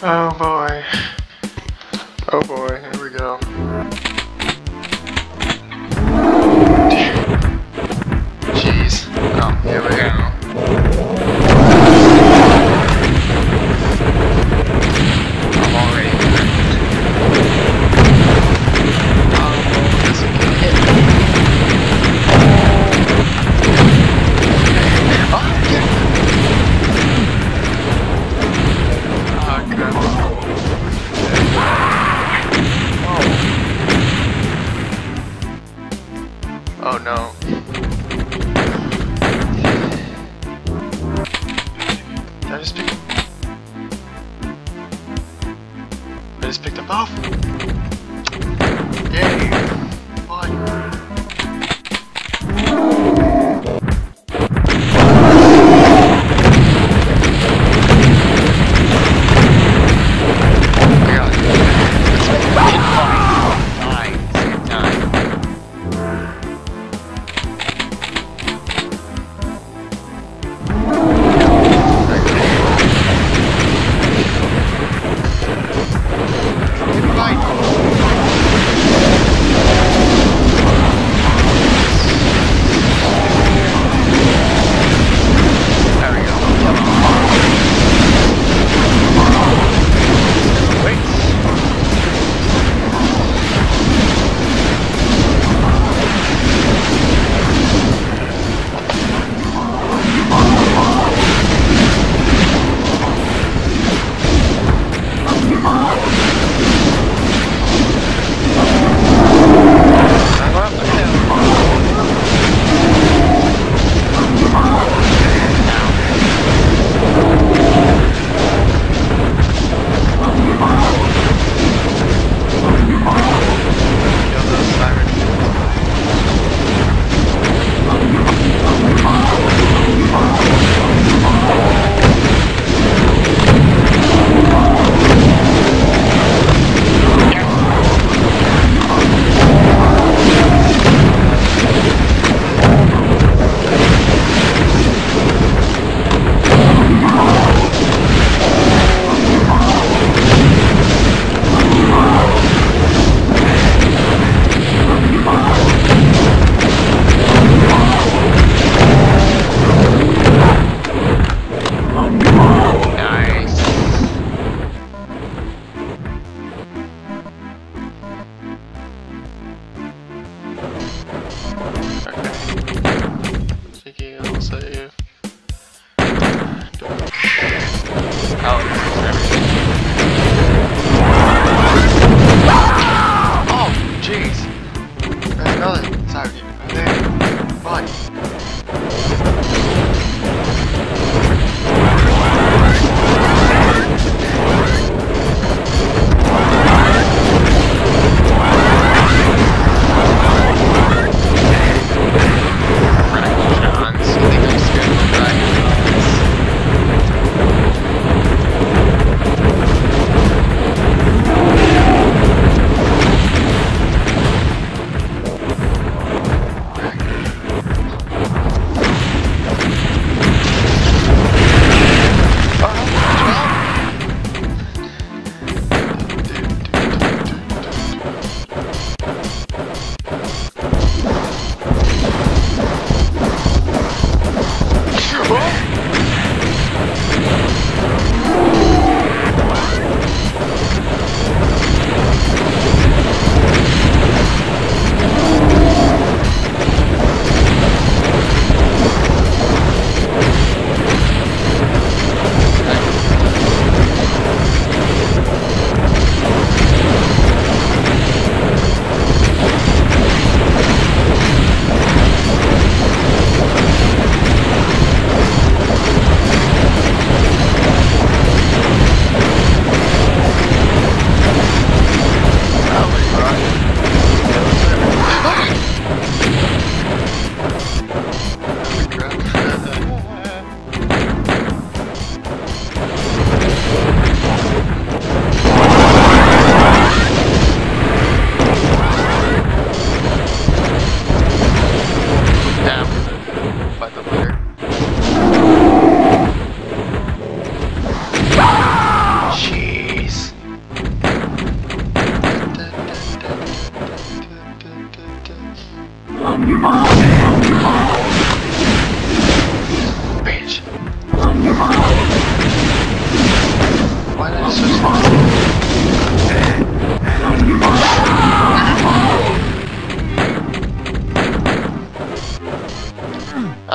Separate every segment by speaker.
Speaker 1: Oh boy. Oh boy, here we go. Jeez. Oh, here we go.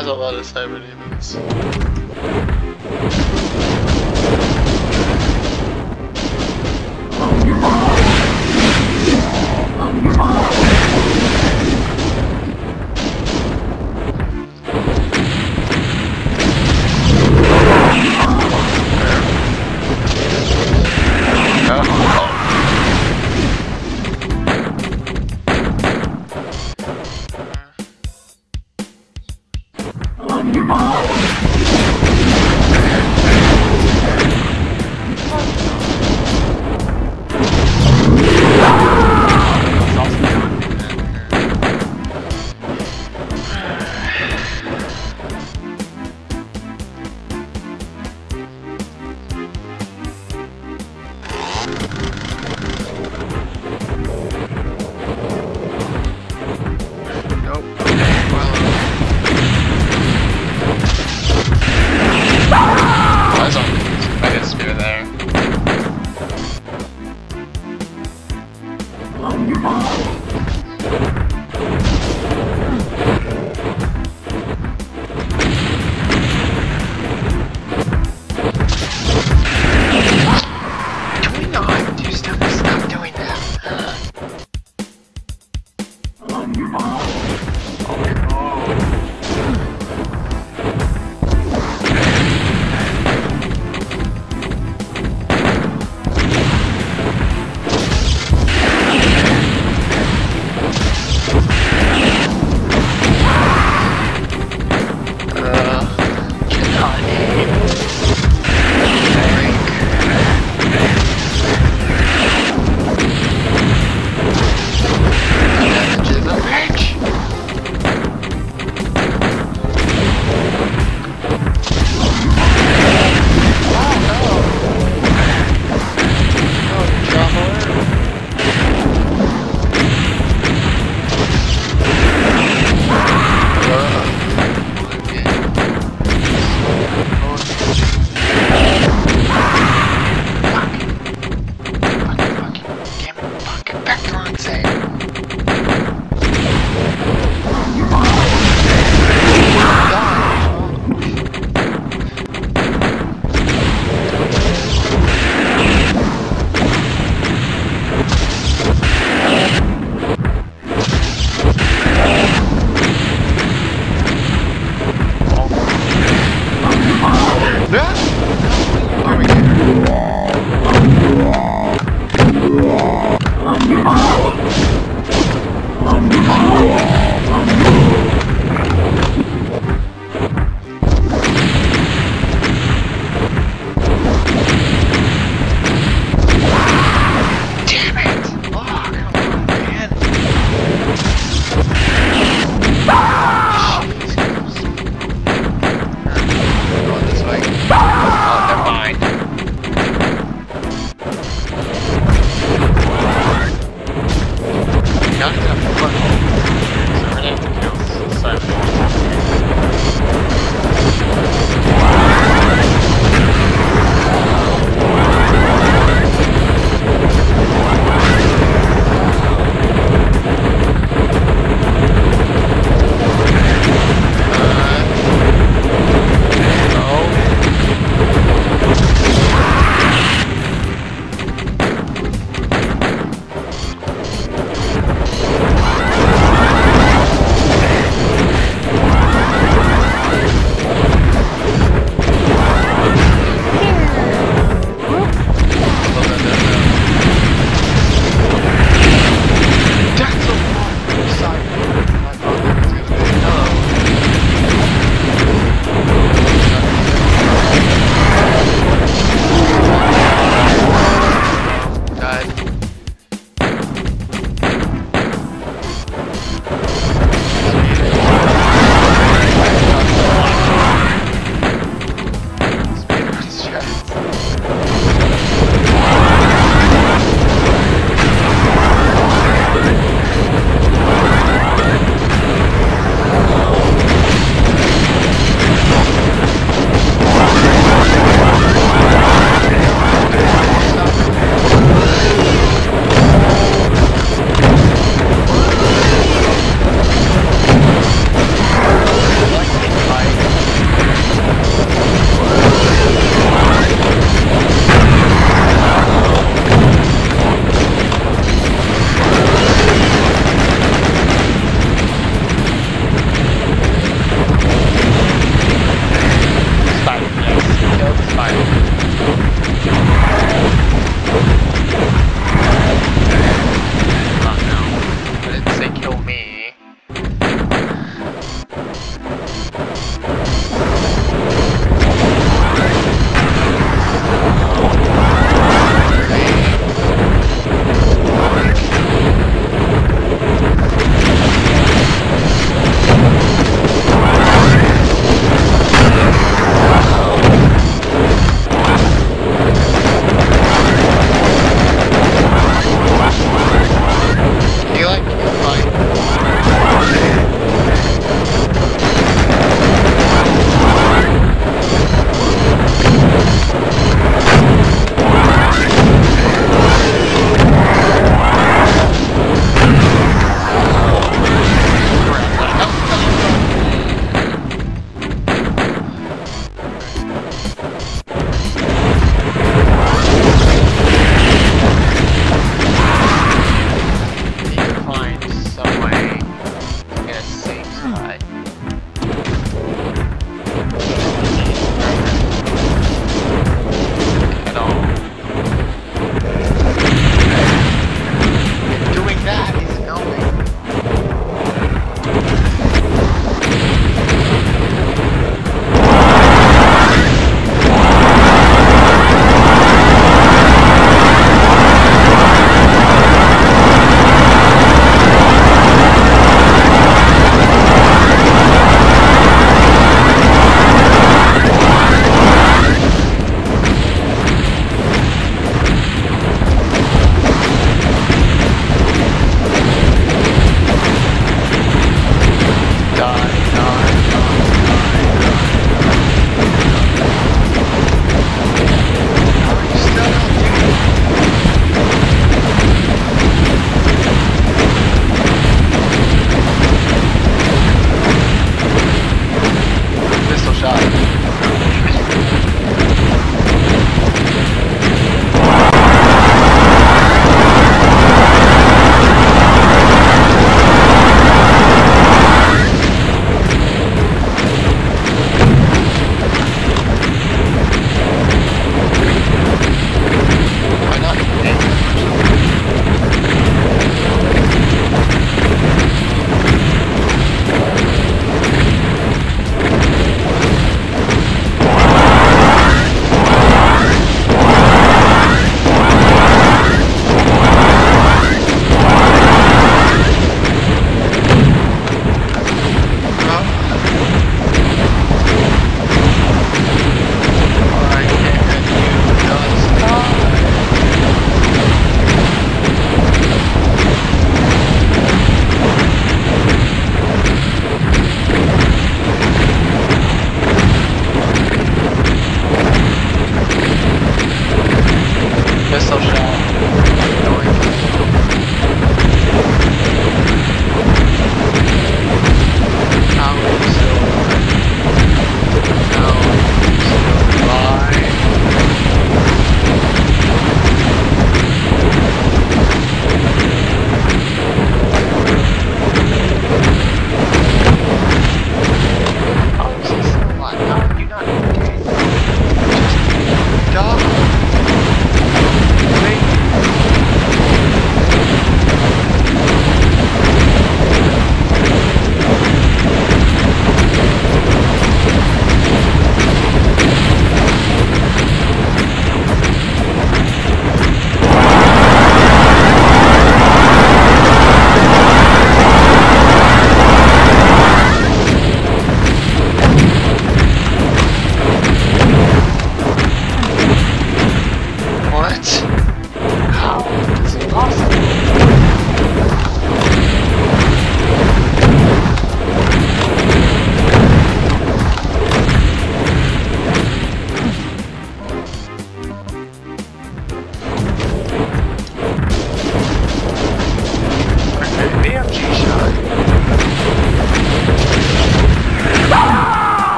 Speaker 1: Has a
Speaker 2: lot of cyber demons. stuff. There
Speaker 1: we
Speaker 2: go.